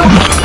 Oh!